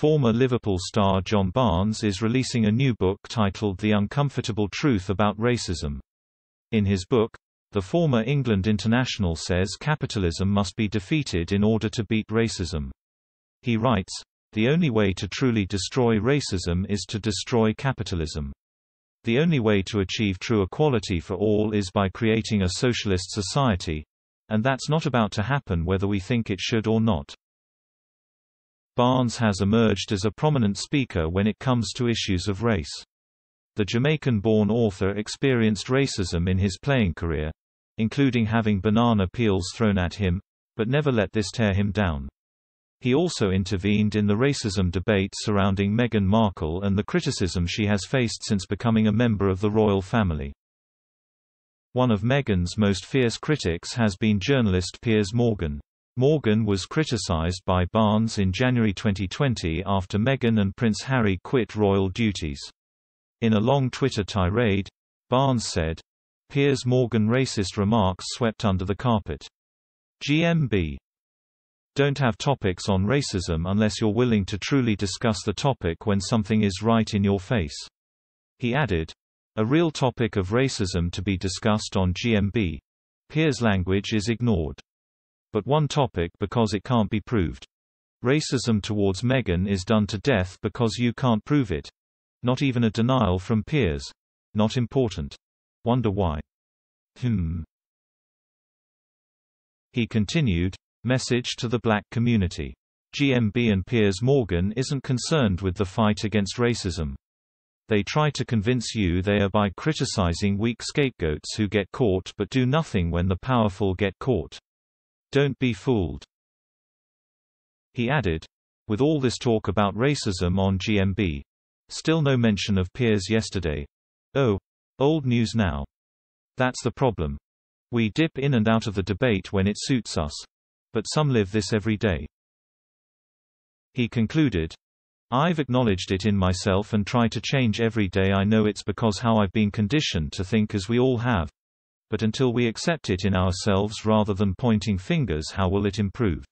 Former Liverpool star John Barnes is releasing a new book titled The Uncomfortable Truth About Racism. In his book, the former England international says capitalism must be defeated in order to beat racism. He writes, The only way to truly destroy racism is to destroy capitalism. The only way to achieve true equality for all is by creating a socialist society, and that's not about to happen whether we think it should or not. Barnes has emerged as a prominent speaker when it comes to issues of race. The Jamaican-born author experienced racism in his playing career, including having banana peels thrown at him, but never let this tear him down. He also intervened in the racism debate surrounding Meghan Markle and the criticism she has faced since becoming a member of the royal family. One of Meghan's most fierce critics has been journalist Piers Morgan. Morgan was criticized by Barnes in January 2020 after Meghan and Prince Harry quit royal duties. In a long Twitter tirade, Barnes said, Piers Morgan racist remarks swept under the carpet. GMB don't have topics on racism unless you're willing to truly discuss the topic when something is right in your face. He added, a real topic of racism to be discussed on GMB. Piers language is ignored. But one topic because it can't be proved. Racism towards Meghan is done to death because you can't prove it. Not even a denial from Piers. Not important. Wonder why. Hmm. He continued, Message to the black community. GMB and Piers Morgan isn't concerned with the fight against racism. They try to convince you they are by criticizing weak scapegoats who get caught but do nothing when the powerful get caught. Don't be fooled. He added, with all this talk about racism on GMB. Still no mention of Piers yesterday. Oh. Old news now. That's the problem. We dip in and out of the debate when it suits us. But some live this every day. He concluded, I've acknowledged it in myself and try to change every day I know it's because how I've been conditioned to think as we all have. But until we accept it in ourselves rather than pointing fingers how will it improve?